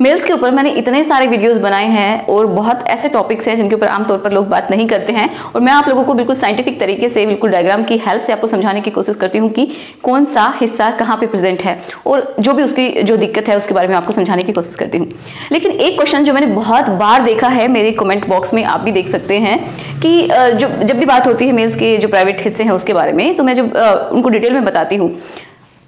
Mails के ऊपर मैंने इतने सारे वीडियोस बनाए हैं और बहुत ऐसे टॉपिक्स हैं जिनके ऊपर आमतौर पर लोग बात नहीं करते हैं। और मैं आप लोगों को बिल्कुल साइंटिफिक तरीके से, बिल्कुल डायग्राम की हेल्प से आपको समझाने की कोशिश करती हूँ कि कौन सा हिस्सा कहाँ पे प्रेजेंट है। और जो भी उसकी, जो दिक्कत है उसके बारे में आपको समझाने की कोशिश करती हूँ। लेकिन एक क्वेश्चन जो मैंने बहुत बार देखा है मेरे कमेंट बॉक्स में, आप भी देख सकते हैं कि जो जब भी बात होती है मेल्स के जो प्राइवेट हिस्से हैं उसके बारे में तो मैं जब उनको डिटेल में बताती हूँ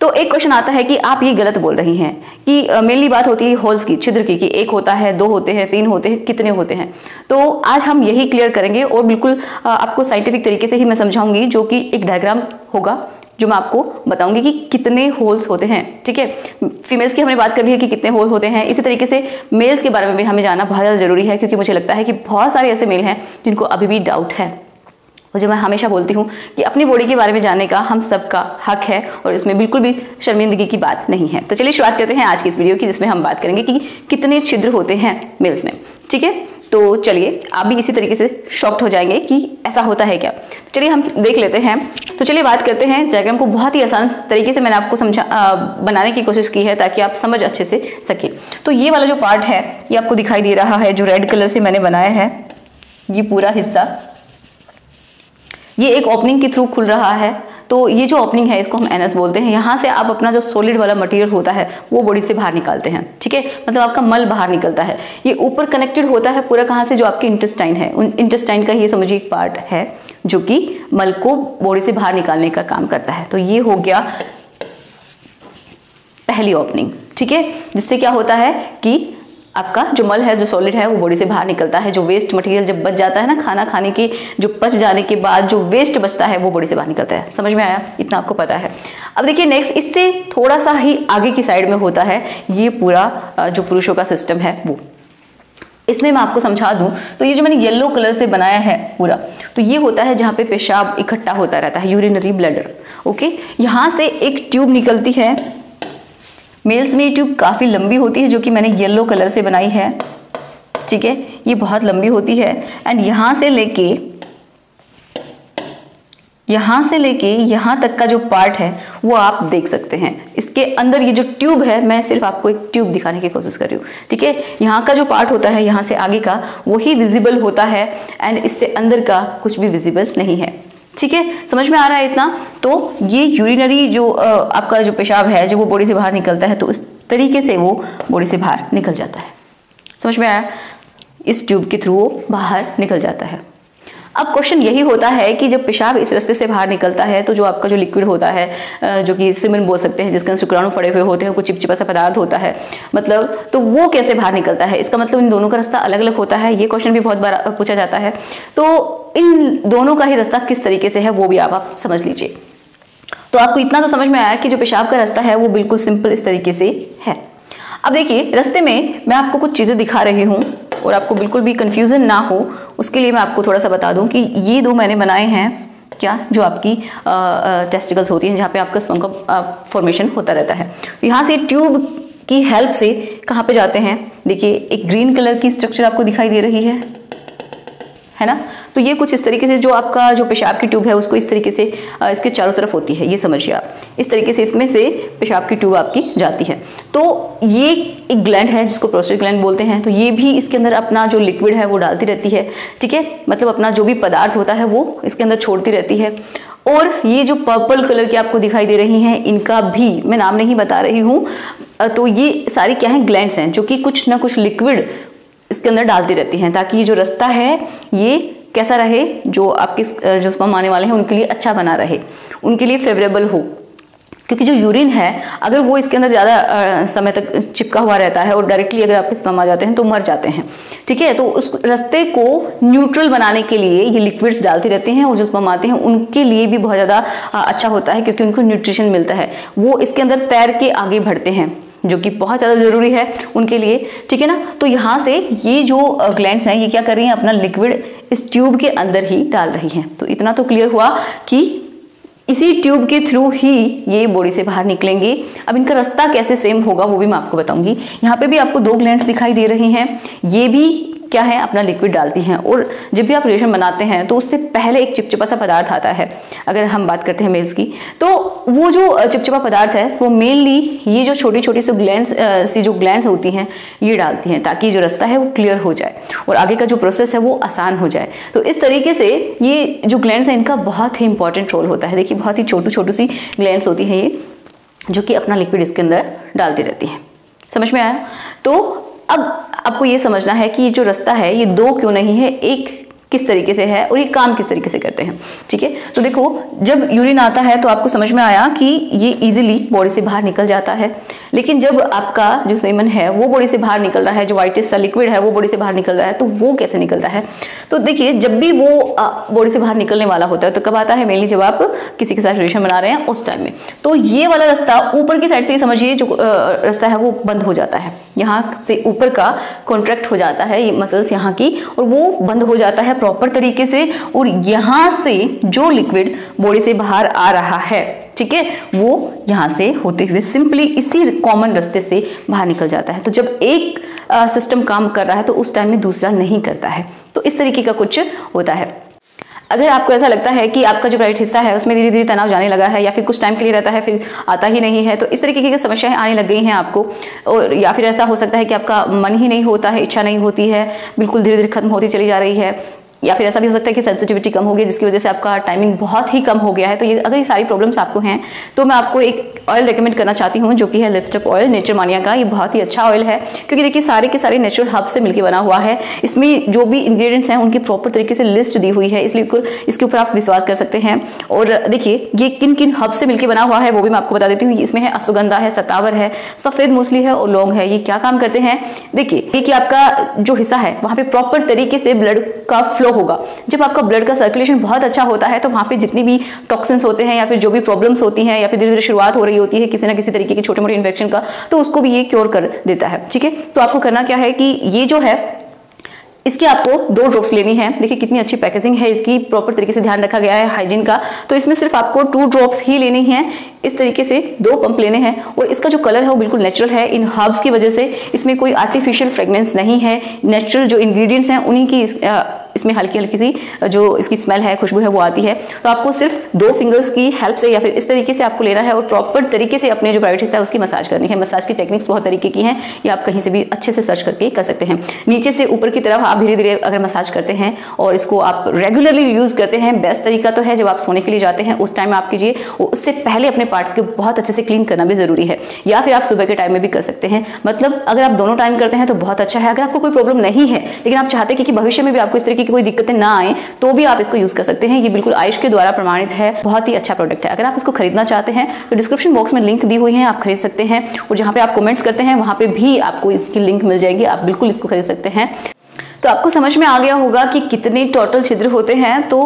तो एक क्वेश्चन आता है कि आप ये गलत बोल रही हैं कि मेनली बात होती है होल्स की, छिद्र की, कि एक होता है, दो होते हैं, तीन होते हैं, कितने होते हैं। तो आज हम यही क्लियर करेंगे और बिल्कुल आपको साइंटिफिक तरीके से ही मैं समझाऊँगी जो कि एक डायग्राम होगा, जो मैं आपको बताऊँगी कि कितने होल्स होते हैं, ठीक है? फीमेल्स की हमने बात कर ली है कि कितने होल होते हैं। इसी तरीके से मेल्स के बारे में भी हमें जानना बहुत ज़्यादा ज़रूरी है, क्योंकि मुझे लगता है कि बहुत सारे ऐसे मेल हैं जिनको अभी भी डाउट है। और जो मैं हमेशा बोलती हूँ कि अपनी बॉडी के बारे में जानने का हम सबका हक है और इसमें बिल्कुल भी शर्मिंदगी की बात नहीं है। तो चलिए शुरुआत करते हैं आज की इस वीडियो की जिसमें हम बात करेंगे कि कितने छिद्र होते हैं मेल्स में ठीक है? तो चलिए आप भी इसी तरीके से शॉक्ट हो जाएँगे कि ऐसा होता है क्या। चलिए हम देख लेते हैं। तो चलिए बात करते हैं इस डायग्राम को बहुत ही आसान तरीके से मैंने आपको समझा आ, बनाने की कोशिश की है ताकि आप समझ अच्छे से सके। तो ये वाला जो पार्ट है ये आपको दिखाई दे रहा है जो रेड कलर से मैंने बनाया है ये पूरा हिस्सा ये एक ओपनिंग के थ्रू खुल रहा है। तो ये जो ओपनिंग है, इसको हम एनएस बोलते हैं। यहाँ से आप अपना जो सॉलिड वाला मटेरियल होता है, वो बॉडी से बाहर निकालते हैं, ठीक है? मतलब आपका मल बाहर निकलता है। ये ऊपर कनेक्टेड होता है पूरा कहाँ से? जो आपके इंटेस्टाइन है। उन इंटेस्टाइन का ये समझिए एक पार्ट है, जो कि मल को बॉडी से बाहर निकालने का काम करता है। तो ये हो गया पहली ओपनिंग ठीक है? जिससे क्या होता है कि आपका जो मल है, जो सॉलिड है, वो बॉडी से बाहर निकलता है। जो वेस्ट मटेरियल जब बच जाता है ना, खाना खाने की, जो पच जाने के बाद जो वेस्ट बचता है, वो बॉडी से बाहर निकलता है। समझ में आया? इतना आपको पता है। अब देखिए नेक्स्ट इससे थोड़ा सा ही आगे की साइड में होता है, ये पूरा जो पुरुषों का सिस्टम है, वो। इसमें मैं आपको समझा दूँ तो ये जो मैंने येलो कलर से बनाया है पूरा तो ये होता है जहाँ पे पेशाब इकट्ठा होता रहता है यूरिनरी ब्लडर ओके यहाँ से एक ट्यूब निकलती है मेल्स में ये ट्यूब काफ़ी लंबी होती है, जो कि मैंने येलो कलर से बनाई है। ठीक है? ये बहुत लंबी होती है। एंड यहाँ से लेके, यहाँ से लेके यहाँ तक का जो पार्ट है, वो आप देख सकते हैं। इसके अंदर ये जो ट्यूब है, मैं सिर्फ़ आपको एक ट्यूब दिखाने की कोशिश कर रही हूँ। ठीक है? यहाँ का जो पार्ट होता है, यहाँ से आगे का, वही विजिबल होता है। एंड इससे अंदर का कुछ भी विजिबल नहीं है। ठीक है? समझ में आ रहा है इतना? तो ये यूरिनरी जो आपका जो पेशाब है जो वो बॉडी से बाहर निकलता है तो इस तरीके से वो बॉडी से बाहर निकल जाता है। समझ में आया? इस ट्यूब के थ्रू वो बाहर निकल जाता है। अब क्वेश्चन यही होता है कि जब पेशाब इस रास्ते से बाहर निकलता है तो जो आपका जो लिक्विड होता है जो कि सिमिन बोल सकते हैं जिसके अंदर शुक्राणु पड़े हुए होते हैं कुछ चिपचिपा सा पदार्थ होता है मतलब तो वो कैसे बाहर निकलता है? इसका मतलब इन दोनों का रास्ता अलग अलग होता है। ये क्वेश्चन भी बहुत बार पूछा जाता है। तो इन दोनों का ही रास्ता किस तरीके से है वो भी आप, आप समझ लीजिए। तो आपको इतना तो समझ में आया कि जो पेशाब का रास्ता है वो बिल्कुल सिंपल इस तरीके से है। अब देखिए रास्ते में मैं आपको कुछ चीज़ें दिखा रही हूँ। और आपको बिल्कुल भी कन्फ्यूज़न ना हो, उसके लिए मैं आपको थोड़ा सा बता दूँ कि ये दो मैंने बनाए हैं, क्या? जो आपकी टेस्टिकल्स होती हैं, जहाँ पे आपका स्पंग का फॉर्मेशन होता रहता है। तो यहाँ से ट्यूब की हेल्प से कहाँ पे जाते हैं? देखिए, एक ग्रीन कलर की स्ट्रक्चर आपको दिखाई दे रही है। है ना? तो ये कुछ इस तरीके से जो आपका जो पेशाब की ट्यूब है, उसको इस तरीके से इसके चारों तरफ़ होती है, ये समझिए आप। इस तरीके से इसमें से पेशाब की ट्यूब आपकी जाती है। तो ये एक ग्लैंड है, जिसको प्रोस्टेट ग्लैंड बोलते हैं। तो ये भी इसके अंदर अपना जो लिक्विड है, वो डालती रहती है, ठीक है? मतलब अपना जो भी पदार्थ होता है, वो इसके अंदर छोड़ती रहती है। और ये जो पर्पल कलर की आपको दिखाई दे रही हैं, इनका भी, मैं नाम नहीं बता रही हूँ। तो ये सारी क्या है, ग्लैंड्स हैं, जो कि कुछ ना कुछ लिक्विड इसके अंदर डालती रहती हैं ताकि ये जो रास्ता है, ये कैसा रहे, जो आपके जो स्पम आने वाले हैं, उनके लिए अच्छा बना रहे, उनके लिए फेवरेबल हो। क्योंकि जो यूरिन है, अगर वो इसके अंदर ज़्यादा समय तक चिपका हुआ रहता है और डायरेक्टली अगर आपके स्पम आ जाते हैं तो मर जाते हैं। ठीक है? तो उस रास्ते को न्यूट्रल बनाने के लिए ये लिक्विड्स डालते रहते हैं और जो स्पम आते हैं, उनके लिए भी बहुत ज़्यादा अच्छा होता है क्योंकि उनको न्यूट्रिशन मिलता है। वो इसके अंदर तैर के आगे बढ़ते हैं। जो कि बहुत ज़्यादा ज़रूरी है उनके लिए, ठीक है ना? तो यहाँ से ये जो ग्लैंड्स हैं, ये क्या कर रही हैं, अपना लिक्विड इस ट्यूब के अंदर ही डाल रही हैं। तो इतना तो क्लियर हुआ कि इसी ट्यूब के थ्रू ही ये बॉडी से बाहर निकलेंगे। अब इनका रास्ता कैसे सेम होगा वो भी मैं आपको बताऊँगी। यहाँ पे भी आपको दो ग्लैंड्स दिखाई दे रही हैं। ये भी क्या है, अपना लिक्विड डालती हैं और जब भी आप रिलेशन बनाते हैं तो उससे पहले एक चिपचिपा सा पदार्थ आता है, अगर हम बात करते हैं मेल्स की। तो वो जो चिपचिपा पदार्थ है, वो मेनली ये जो छोटी छोटी सी ग्लैंड सी जो ग्लैंड होती हैं, ये डालती हैं, ताकि जो रास्ता है वो क्लियर हो जाए और आगे का जो प्रोसेस है वो आसान हो जाए। तो इस तरीके से ये जो ग्लैंड है, इनका बहुत ही इंपॉर्टेंट रोल होता है। देखिए, बहुत ही छोटू छोटू सी ग्लैंड होती हैं ये, जो कि अपना लिक्विड इसके अंदर डालती रहती हैं। समझ में आया? तो अब आपको ये समझना है कि ये जो रास्ता है, ये दो क्यों नहीं है? एक किस तरीके से है और ये काम किस तरीके से करते हैं, ठीक है? तो देखो, जब यूरिन आता है तो आपको समझ में आया कि ये इजीली बॉडी से बाहर निकल जाता है। लेकिन जब आपका जो सेमन है, वो बॉडी से बाहर निकल रहा है, जो वाइटिस सा लिक्विड है, वो बॉडी से बाहर निकल रहा है तो वो कैसे निकलता है? तो देखिए, जब भी वो बॉडी से बाहर निकलने वाला होता है तो कब आता है? मेनली जब आप किसी के साथ रिलेशन बना रहे हैं, उस टाइम में। तो ये वाला रास्ता ऊपर की साइड से समझिए, जो रास्ता है, वो बंद हो जाता है। यहाँ से ऊपर का कॉन्ट्रैक्ट हो जाता है, ये मसल्स यहाँ की, और वो बंद हो जाता है प्रॉपर तरीके से और यहाँ से जो लिक्विड बॉडी से बाहर आ रहा है, ठीक है? वो यहाँ से होते हुए सिंपली इसी कॉमन रास्ते से बाहर निकल जाता है। तो जब एक सिस्टम काम कर रहा है तो उस टाइम में दूसरा नहीं करता है। तो इस तरीके का कुछ होता है। अगर आपको ऐसा लगता है कि आपका जो राइट हिस्सा है, उसमें धीरे धीरे तनाव जाने लगा है, या फिर कुछ टाइम के लिए रहता है, फिर आता ही नहीं है तो इस तरीके की समस्याएँ आने लग गई हैं आपको, और, या फिर ऐसा हो सकता है कि आपका मन ही नहीं होता है, इच्छा नहीं होती है, बिल्कुल धीरे धीरे खत्म होती चली जा रही है या फिर ऐसा भी हो सकता है कि सेंसिटिविटी कम हो गई, जिसकी वजह से आपका टाइमिंग बहुत ही कम हो गया है। तो ये, अगर ये सारी प्रॉब्लम्स आपको हैं तो मैं आपको एक ऑयल रिकमेंड करना चाहती हूँ, जो कि है लिफ्टअप ऑयल नेचर मानिया का। ये बहुत ही अच्छा ऑयल है, क्योंकि देखिए, सारे के सारे नेचुरल हब से मिलकर बना हुआ है। इसमें जो भी इंग्रेडिएंट्स हैं, उनकी प्रॉपर तरीके से लिस्ट दी हुई है। इसलिए इसके ऊपर आप विश्वास कर सकते हैं। और देखिए, ये किन किन हब से मिलकर बना हुआ है, वो भी मैं आपको बता देती हूँ। इसमें है असुगंधा है सतावर है सफ़ेद मूसली है और लौंग है। ये क्या काम करते हैं? देखिए, ये कि आपका जो हिस्सा है, वहाँ पे प्रॉपर तरीके से ब्लड का फ्लो होगा। जब आपका ब्लड का सर्कुलेशन बहुत अच्छा होता है तो वहाँ पे जितनी भी टॉक्सिन्स होते हैं या फिर जो भी प्रॉब्लम्स होती हैं या फिर धीरे धीरे शुरुआत हो रही होती है किसी ना किसी तरीके के छोटे मोटे इन्फेक्शन का तो उसको भी ये क्योर कर देता है, ठीक है? तो आपको करना क्या है कि ये जो है, इसके आपको दो ड्रॉप्स लेनी है। देखिए कितनी अच्छी पैकेजिंग है, इसकी प्रॉपर तरीके से ध्यान रखा गया है हाइजीन का। तो इसमें सिर्फ़ आपको टू ड्रॉप्स ही लेनी है। इस तरीके से दो पंप लेने हैं और इसका जो कलर है वो बिल्कुल नेचुरल है। इन हर्ब्स की वजह से इसमें कोई आर्टिफिशियल फ्रेगनेंस नहीं है। नेचुरल जो इंग्रेडिएंट्स हैं, उन्हीं की इसमें हल्की हल्की सी जो इसकी स्मेल है, खुशबू है, वो आती है। तो आपको सिर्फ़ दो फिंगर्स की हेल्प से या फिर इस तरीके से आपको लेना है और प्रॉपर तरीके से अपने जो प्राइवेट हिस्सा है, उसकी मसाज करनी है। मसाज की टेक्निक्स बहुत तरीके की हैं, ये आप कहीं से भी अच्छे से सर्च करके कर सकते हैं। नीचे से ऊपर की तरफ़ आप धीरे धीरे अगर मसाज करते हैं और इसको आप रेगुलरली यूज़ करते हैं बेस्ट तरीका तो है जब आप सोने के लिए जाते हैं, उस टाइम आप कीजिए। उससे पहले अपने पार्ट को बहुत अच्छे से क्लीन करना भी ज़रूरी है। या फिर आप सुबह के टाइम में भी कर सकते हैं। मतलब अगर आप दोनों टाइम करते हैं तो बहुत अच्छा है। अगर आपको कोई प्रॉब्लम नहीं है, लेकिन आप चाहते कि भविष्य में भी आपको इस तरीके की कोई दिक्कतें ना आए तो भी आप इसको यूज़ कर सकते हैं। ये बिल्कुल आयुष के द्वारा प्रमाणित है। बहुत ही अच्छा प्रोडक्ट है। अगर आप इसको खरीदना चाहते हैं तो डिस्क्रिप्शन बॉक्स में लिंक दी हुई है, आप खरीद सकते हैं और जहाँ पे आप कमेंट्स करते हैं, वहाँ पे भी आपको इसकी लिंक मिल जाएगी। आप बिल्कुल इसको खरीद सकते हैं। तो आपको समझ में आ गया होगा कि कितने टोटल छिद्र होते हैं। तो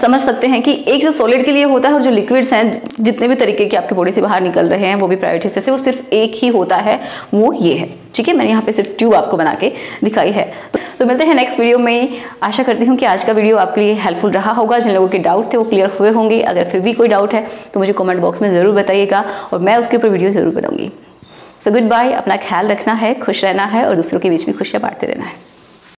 समझ सकते हैं कि एक जो सॉलिड के लिए होता है और जो लिक्विड्स हैं, जितने भी तरीके के आपके बॉडी से बाहर निकल रहे हैं, वो भी प्राइवेट हिस्से से, वो सिर्फ़ एक ही होता है, वो ये है। ठीक है? मैंने यहाँ पे सिर्फ़ ट्यूब आपको बना के दिखाई है। तो मिलते हैं नेक्स्ट वीडियो में। आशा करती हूँ कि आज का वीडियो आपके लिए हेल्पफुल रहा होगा। जिन लोगों के डाउट थे, वो क्लियर हुए होंगे। अगर फिर भी कोई डाउट है तो मुझे कॉमेंट बॉक्स में ज़रूर बताइएगा और मैं उसके ऊपर वीडियो ज़रूर बनाऊँगी। सो गुड बाय अपना ख्याल रखना है, खुश रहना है और दूसरों के बीच में खुशियाँ बांटते रहना है।